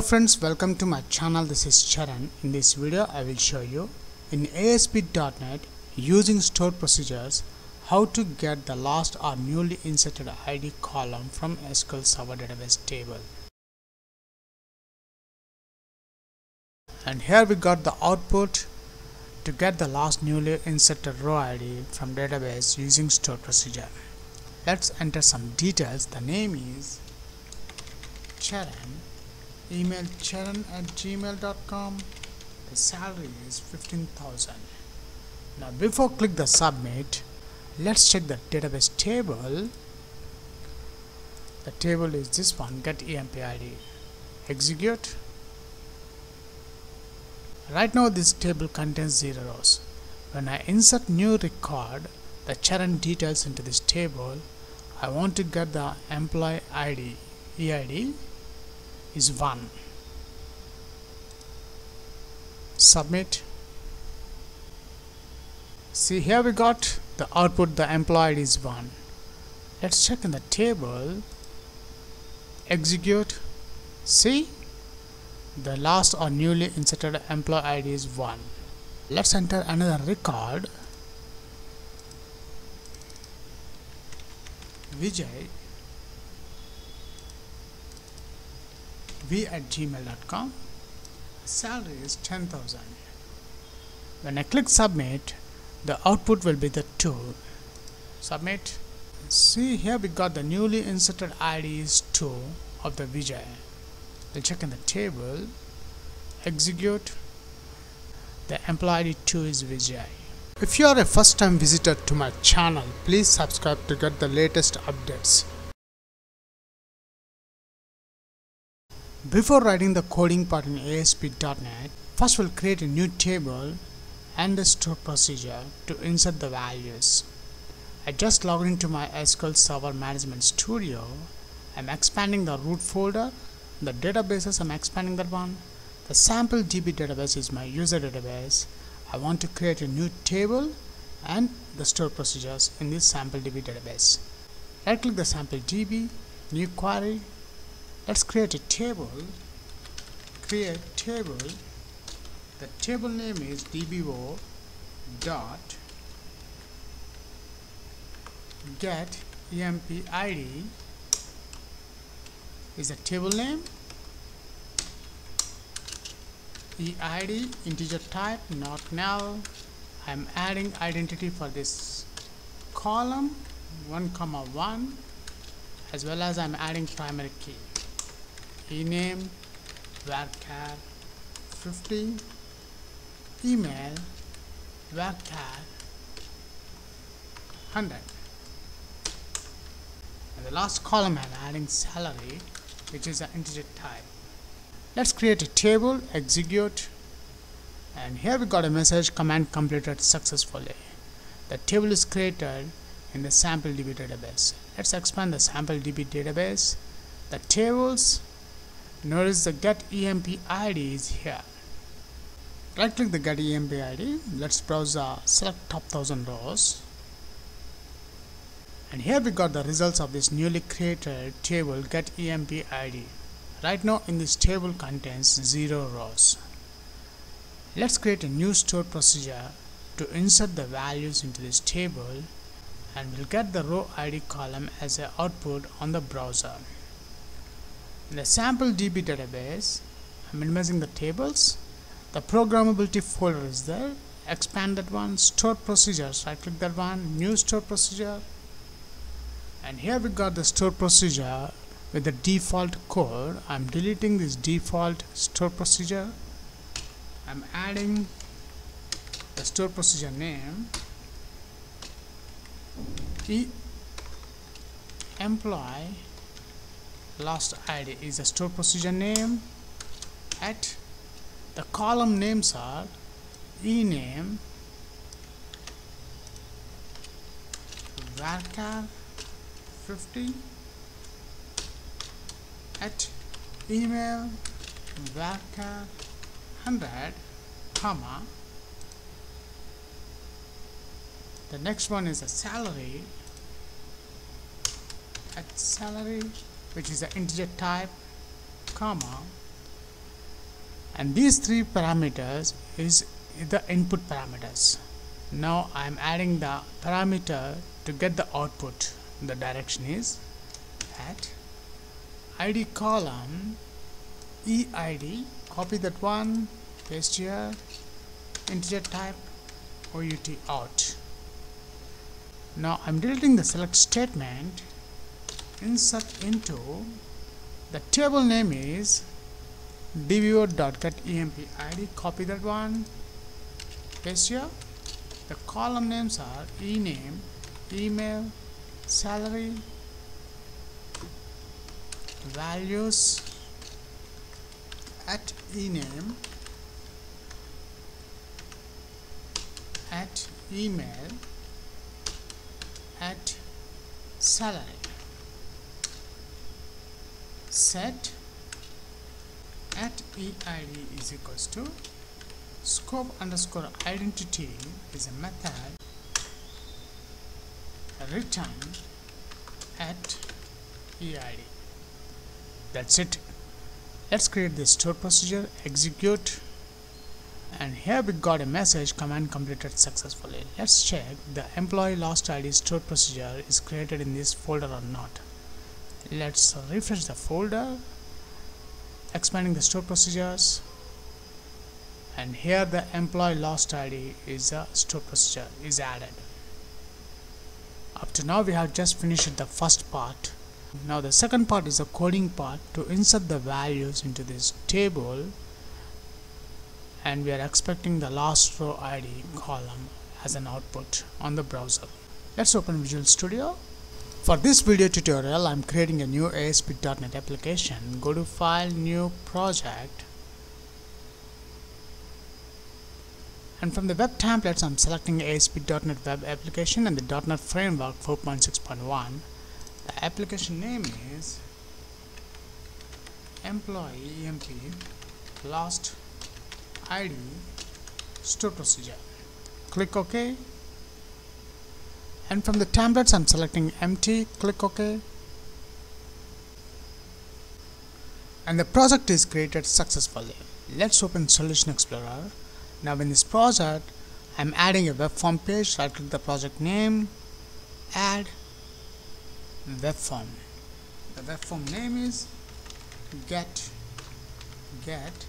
Hello friends, welcome to my channel. This is Charan. In this video, I will show you in ASP.NET using stored procedures how to get the last or newly inserted ID column from SQL Server database table. And here we got the output to get the last newly inserted row ID from database using stored procedure. Let's enter some details. The name is Charan email charan at gmail.com the salary is 15000 now before click the submit let's check the database table. The table is this one get emp id execute. Right now this table contains zero rows. When i insert new record the charan details into this table. I want to get the employee id eid is 1 submit. See here we got the output the employee is 1 let's check in the table. Execute. See the last or newly inserted employee id is 1 let's enter another record. Vijay v at gmail.com salary is 10000 when I click submit the output will be the 2 submit. See here we got the newly inserted ID is 2 of the Vijay. We'll check in the table. Execute. The employee ID 2 is Vijay. If you are a first time visitor to my channel please subscribe to get the latest updates Before writing the coding part in ASP.NET, first we'll create a new table and a store procedure to insert the values. I just logged into my SQL Server Management Studio. I'm expanding the root folder. The databases, I'm expanding that one. The sample DB database is my user database. I want to create a new table and the store procedures in this sample DB database. Right click the sample DB, new query, let's create a table. Create table. The table name is dbo dot get emp id is a table name? Eid integer type not null. I'm adding identity for this column 1 comma 1 as well as i'm adding primary key ename varchar 50 email varchar 100 and the last column I'm adding salary which is an integer type. Let's create a table execute. And here we got a message command completed successfully. The table is created in the sample db database. Let's expand the sample db database. The tables notice the get emp id is here. Right click the get emp id let's browse the select top thousand rows. And here we got the results of this newly created table get emp id right now in this table contains zero rows. Let's create a new store procedure to insert the values into this table and we'll get the row id column as an output on the browser in the sample DB database, I'm minimizing the tables. The programmability folder is there. Expand that one. Store procedures. Right click that one. New store procedure. And here we got the store procedure with the default code. I'm deleting this default store procedure. I'm adding the store procedure name e employee last id is a store procedure name at the column names are ename varchar 50 at email varchar 100 comma. The next one is a salary at salary which is an integer type comma and these three parameters is the input parameters. Now I am adding the parameter to get the output. The direction is at id column eid copy that one paste here integer type out out. Now I'm deleting the select statement insert into the table name is dbo.getEmpId copy that one paste here. The column names are ename email salary values at ename at email at salary set at eid is equals to scope underscore identity is a method return at eid that's it. Let's create the stored procedure execute and here we got a message command completed successfully. Let's check the employee lost id stored procedure is created in this folder or not let's uh, refresh the folder. Expanding the stored procedures. And here the employee lost id is a stored procedure is added. Up to now we have just finished the first part. Now the second part is the coding part to insert the values into this table. And we are expecting the last row id column as an output on the browser. Let's open visual studio for this video tutorial, I'm creating a new ASP.NET application. Go to File, New Project. And from the Web Templates, I'm selecting ASP.NET Web Application and the .NET Framework 4.6.1. The application name is Employee EMP Lost ID Store Procedure. Click OK and from the templates I'm selecting empty click OK. And the project is created successfully. Let's open Solution Explorer. Now in this project I'm adding a web form page right click the project name. Add web form. The web form name is get get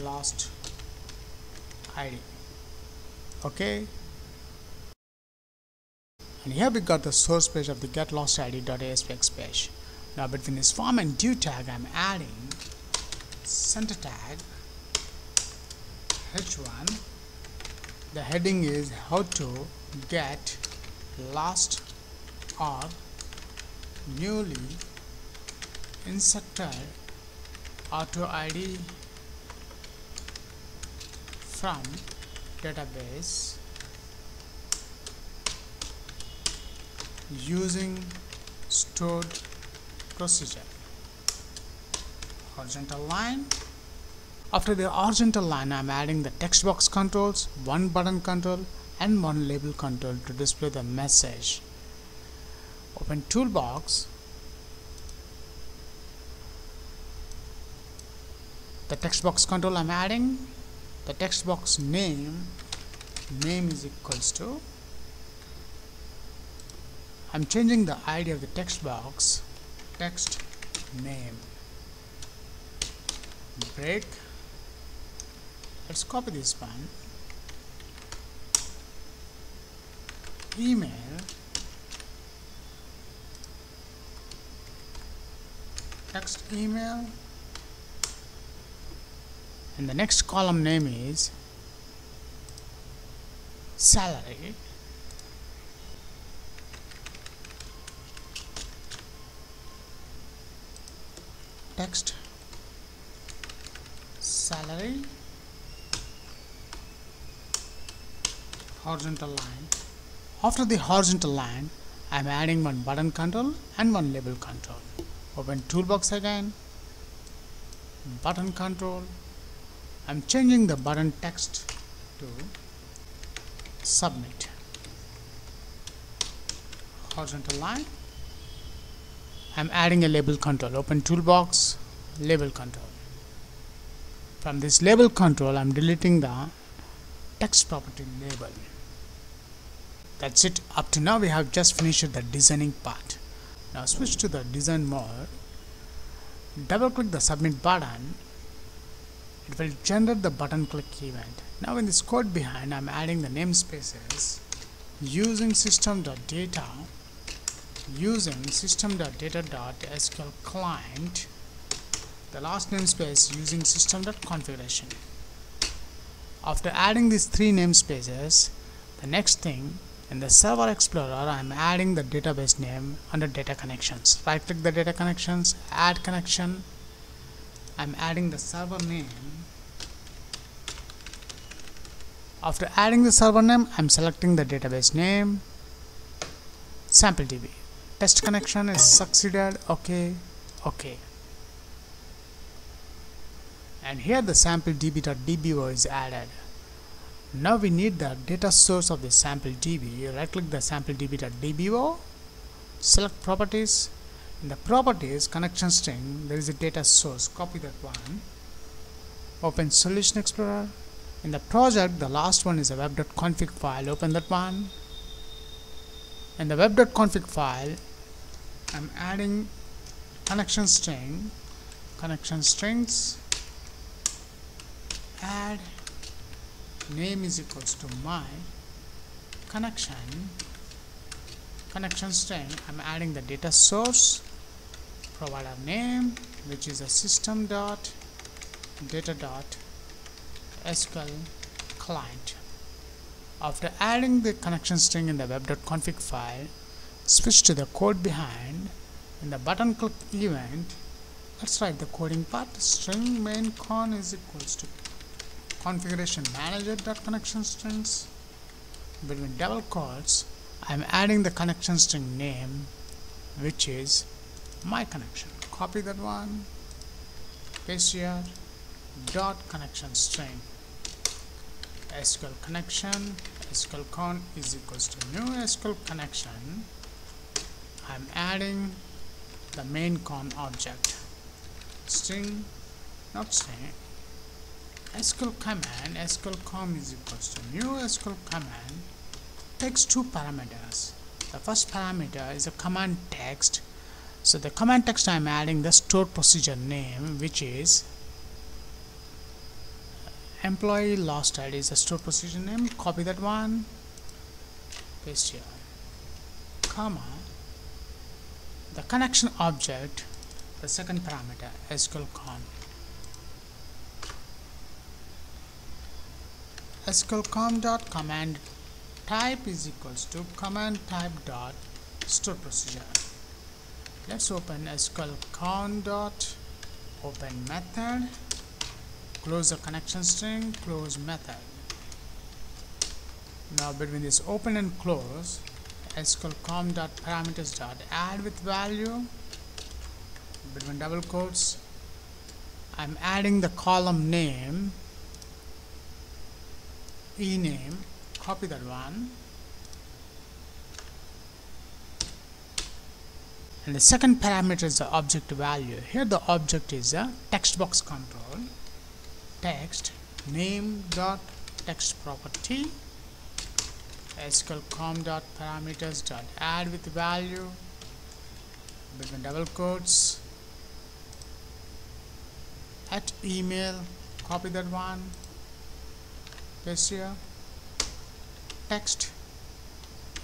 lost id okay and here we got the source page of the getlostid.aspx page now between this form and due tag I'm adding center tag h1 the heading is how to get lost or newly inserted auto ID from database using stored procedure. Horizontal line. After the horizontal line I'm adding the text box controls one button control and one label control to display the message. Open toolbox. The text box control I'm adding. The text box name. Name is equals to I'm changing the ID of the text box. Text name. Break. Let's copy this one. Email. Text email. And the next column name is salary text salary. Horizontal line. After the horizontal line I'm adding one button control and one label control. Open toolbox again. Button control. I'm changing the button text to submit. Horizontal line I'm adding a label control. Open toolbox label control. From this label control I'm deleting the text property label. That's it. Up to now we have just finished the designing part. Now switch to the design mode. Double click the submit button. It will generate the button click event. Now in this code behind I'm adding the namespaces using system.data using system.data.sql client the last namespace using system.configuration after adding these three namespaces the next thing in the server explorer I'm adding the database name under data connections. Right click the data connections add connection. I'm adding the server name. After adding the server name I'm selecting the database name SampleDB test connection is succeeded okay okay. And here the sample db.dbo is added. Now we need the data source of the sample db right click the sample db.dbo select properties. In the properties connection string there is a data source. Copy that one. Open solution explorer. In the project the last one is a web.config file. Open that one. In the web.config file I'm adding connection string connection strings. Add name is equals to my connection connection string. I'm adding the data source provider name which is a system dot data dot SQL client. After adding the connection string in the web.config file switch to the code behind in the button click event. Let's write the coding part. String main con is equals to configuration manager dot connection strings. Between double quotes I'm adding the connection string name which is my connection. Copy that one. Paste here. Dot connection string. SQL connection. SQL con is equals to new SQL connection I'm adding the main con object. String not string. SQL command SQL com is equals to new SQL command takes two parameters. The first parameter is a command text. So the command text I'm adding the stored procedure name which is employee last ID is a stored procedure name. Copy that one. Paste here. Comma the connection object the second parameter SQL con. Dot command type is equals to command type dot store procedure. Let's open SQL con dot open method. Close the connection string close method. Now between this open and close SQL com dot parameters dot add with value between double quotes. I'm adding the column name e name copy that one. And the second parameter is the object value. Here the object is a text box control. Text name dot text property SQL com dot parameters dot add with value between double quotes at email copy that one paste here text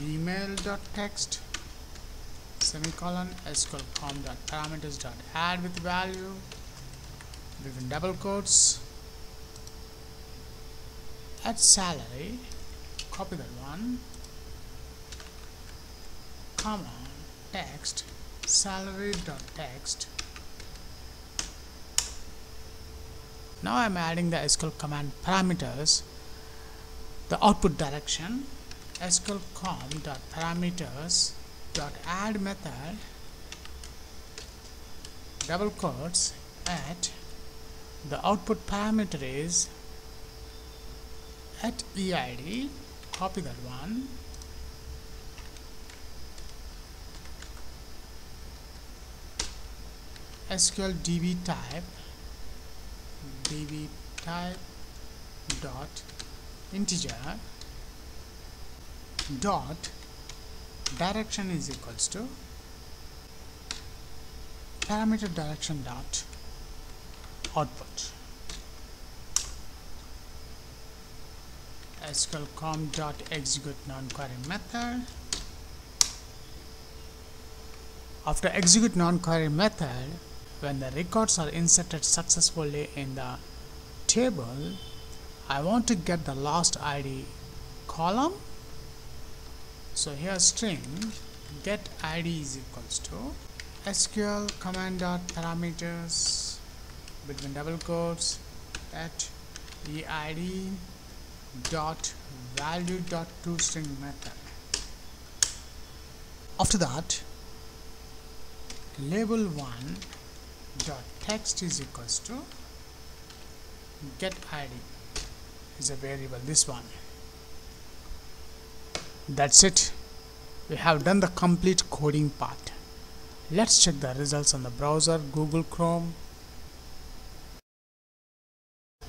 email dot text semicolon SQL com dot parameters dot add with value between double quotes at salary copy that one. Comma text. Salary dot text. Now I'm adding the SQL command parameters. The output direction. SQL com dot parameters dot add method. Double quotes at. The output parameter is at eid copy that one. SQL DB type DB type dot integer dot direction is equals to parameter direction dot output sql com dot execute non-query method. After execute non-query method when the records are inserted successfully in the table I want to get the last ID column. So here string get id is equals to sql command dot parameters between double quotes at eid dot value dot toString method. After that label 1 dot text is equals to get id is a variable this one. That's it. We have done the complete coding part. Let's check the results on the browser google chrome.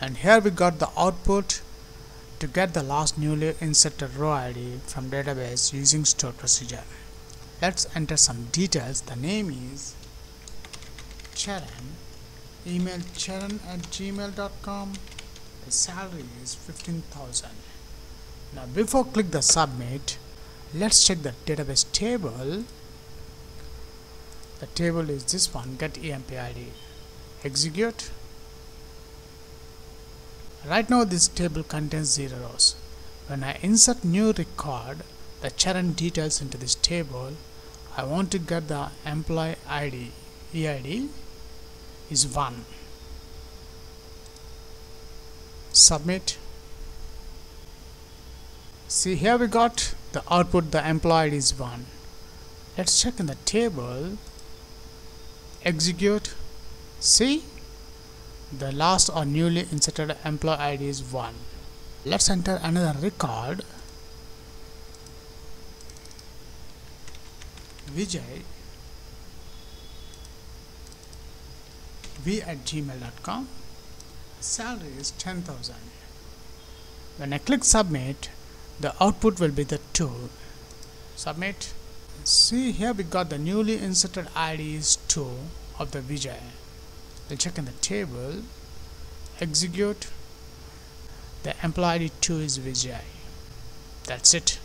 And here we got the output to get the last newly inserted row id from database using store procedure. Let's enter some details. The name is Charan. Email charan at gmail.com the salary is 15000 now before click the submit let's check the database table. The table is this one. Get empid execute right now this table contains zero rows. When I insert new record the Charan details into this table I want to get the employee ID EID is 1 submit. See here we got the output the employed is 1 let's check in the table. Execute. See the last or newly inserted employee ID is 1 let's enter another record. Vijay. V at gmail.com salary is 10,000 when I click submit the output will be the 2 submit. See here we got the newly inserted ID is 2 of the Vijay we'll check in the table. Execute. The employee ID 2 is Vijay that's it